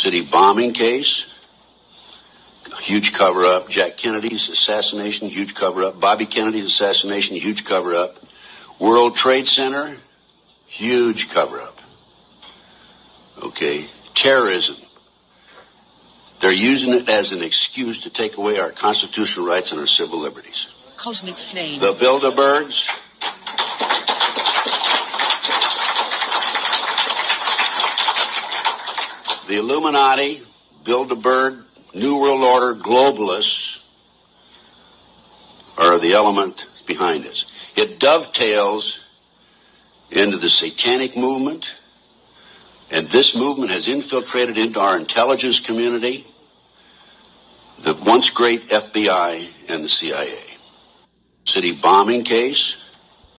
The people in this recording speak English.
City bombing case, huge cover up. Jack Kennedy's assassination, huge cover up. Bobby Kennedy's assassination, huge cover up. World Trade Center, huge cover up. Okay. Terrorism. They're using it as an excuse to take away our constitutional rights and our civil liberties. Cosmic flame. The Bilderbergs. The Illuminati, Bilderberg, New World Order, globalists are the element behind this. It dovetails into the satanic movement, and this movement has infiltrated into our intelligence community, the once great FBI and the CIA. City bombing case,